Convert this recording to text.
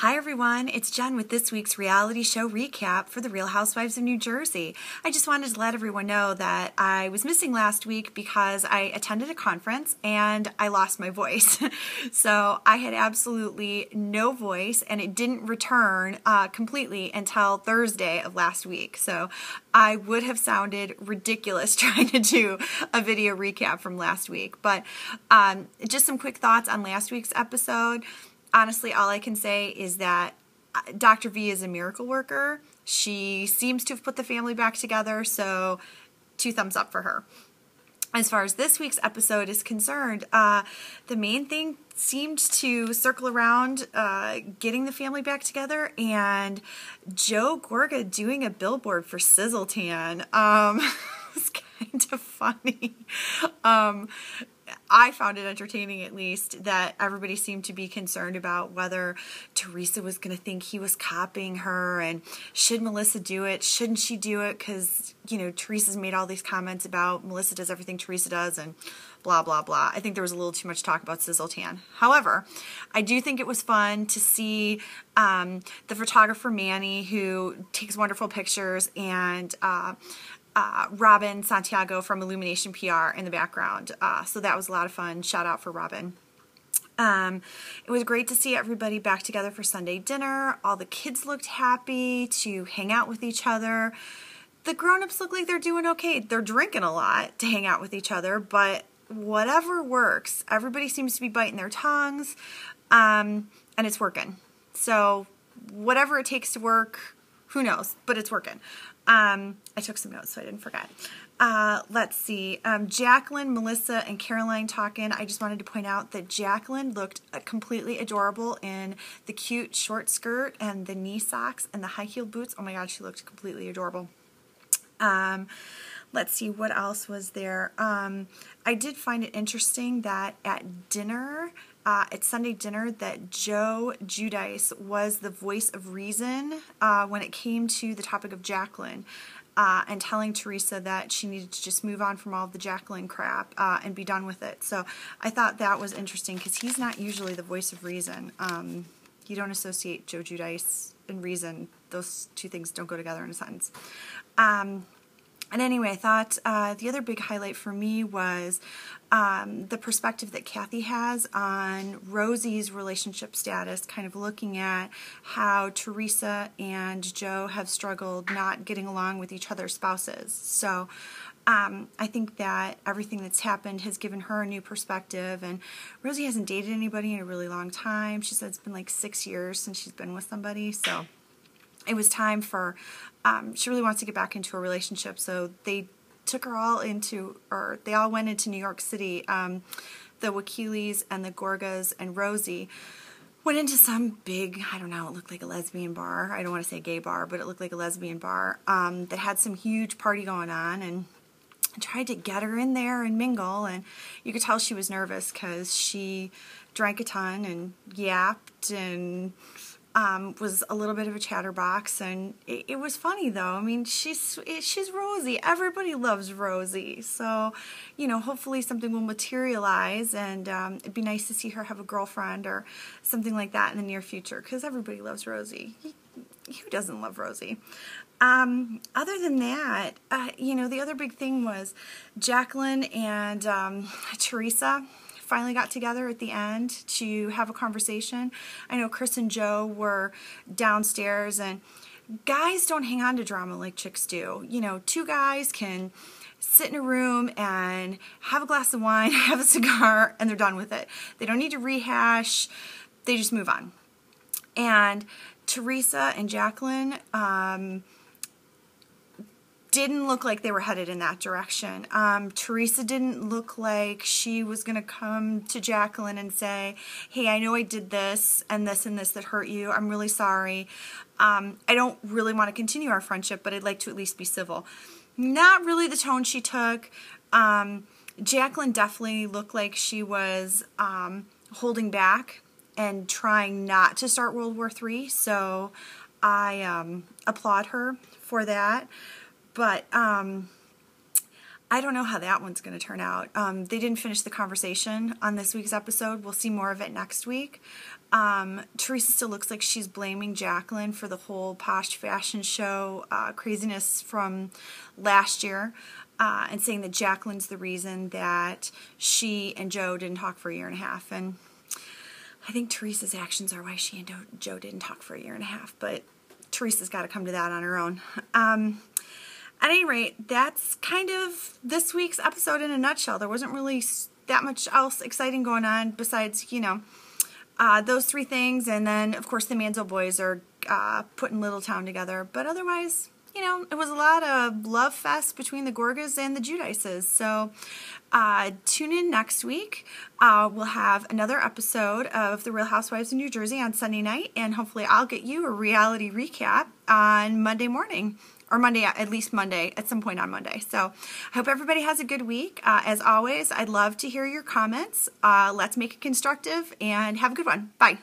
Hi everyone, it's Jen with this week's reality show recap for the Real Housewives of New Jersey. I just wanted to let everyone know that I was missing last week because I attended a conference and I lost my voice. so I had absolutely no voice and it didn't return uh, completely until Thursday of last week. So I would have sounded ridiculous trying to do a video recap from last week. But um, just some quick thoughts on last week's episode honestly, all I can say is that uh, Dr. V is a miracle worker. She seems to have put the family back together, so two thumbs up for her. As far as this week's episode is concerned, uh, the main thing seemed to circle around uh, getting the family back together and Joe Gorga doing a billboard for Sizzletan. Um, it's kind of funny. Um, I found it entertaining, at least, that everybody seemed to be concerned about whether Teresa was going to think he was copying her and should Melissa do it? Shouldn't she do it? Because, you know, Teresa's made all these comments about Melissa does everything Teresa does and blah, blah, blah. I think there was a little too much talk about Sizzletan. However, I do think it was fun to see um, the photographer Manny, who takes wonderful pictures, and uh, uh, Robin Santiago from Illumination PR in the background. Uh, so that was a lot of fun. Shout out for Robin. Um, it was great to see everybody back together for Sunday dinner. All the kids looked happy to hang out with each other. The grown-ups look like they're doing okay. They're drinking a lot to hang out with each other, but whatever works. Everybody seems to be biting their tongues, um, and it's working. So whatever it takes to work, who knows, but it's working. Um, I took some notes so I didn't forget. Uh, let's see. Um, Jacqueline, Melissa, and Caroline talking. I just wanted to point out that Jacqueline looked uh, completely adorable in the cute short skirt and the knee socks and the high heel boots. Oh my god, she looked completely adorable. Um, let's see, what else was there? Um, I did find it interesting that at dinner, uh, at Sunday dinner that Joe Judice was the voice of reason uh, when it came to the topic of Jacqueline. Uh, and telling Teresa that she needed to just move on from all the Jacqueline crap uh, and be done with it. So I thought that was interesting because he's not usually the voice of reason. Um, you don't associate Joe Judice and reason. Those two things don't go together in a sentence. Um, and anyway, I thought uh, the other big highlight for me was um, the perspective that Kathy has on Rosie's relationship status, kind of looking at how Teresa and Joe have struggled not getting along with each other's spouses. So um, I think that everything that's happened has given her a new perspective. And Rosie hasn't dated anybody in a really long time. She said it's been like six years since she's been with somebody. So it was time for, um, she really wants to get back into a relationship. So they took her all into, or they all went into New York City. Um, the Wakiles and the Gorgas and Rosie went into some big, I don't know, it looked like a lesbian bar. I don't want to say gay bar, but it looked like a lesbian bar um, that had some huge party going on and tried to get her in there and mingle. And you could tell she was nervous because she drank a ton and yapped and um, was a little bit of a chatterbox, and it, it, was funny though. I mean, she's she's Rosie. Everybody loves Rosie, so you know, hopefully something will materialize, and um, it'd be nice to see her have a girlfriend or something like that in the near future, because everybody loves Rosie. Who doesn't love Rosie? Um, other than that, uh, you know, the other big thing was Jacqueline and um, Teresa finally got together at the end to have a conversation. I know Chris and Joe were downstairs, and guys don't hang on to drama like chicks do. You know, two guys can sit in a room and have a glass of wine, have a cigar, and they're done with it. They don't need to rehash, they just move on. And Teresa and Jacqueline, um, didn't look like they were headed in that direction. Um, Teresa didn't look like she was going to come to Jacqueline and say, hey, I know I did this and this and this that hurt you. I'm really sorry. Um, I don't really want to continue our friendship, but I'd like to at least be civil. Not really the tone she took. Um, Jacqueline definitely looked like she was um, holding back and trying not to start World War III, so I um, applaud her for that. But um, I don't know how that one's going to turn out. Um, they didn't finish the conversation on this week's episode. We'll see more of it next week. Um, Teresa still looks like she's blaming Jacqueline for the whole Posche fashion show uh, craziness from last year. Uh, and saying that Jacqueline's the reason that she and Joe didn't talk for a year and a half. And I think Teresa's actions are why she and Joe didn't talk for a year and a half. But Teresa's got to come to that on her own. Um, at any rate, that's kind of this week's episode in a nutshell. There wasn't really that much else exciting going on besides, you know, uh, those three things. And then, of course, the Manzo boys are uh, putting Little Town together. But otherwise, you know, it was a lot of love fest between the Gorgas and the Judices. So uh, tune in next week. Uh, we'll have another episode of The Real Housewives of New Jersey on Sunday night, and hopefully, I'll get you a reality recap on Monday morning. Or Monday, at least Monday, at some point on Monday. So I hope everybody has a good week. Uh, as always, I'd love to hear your comments. Uh, let's make it constructive and have a good one. Bye.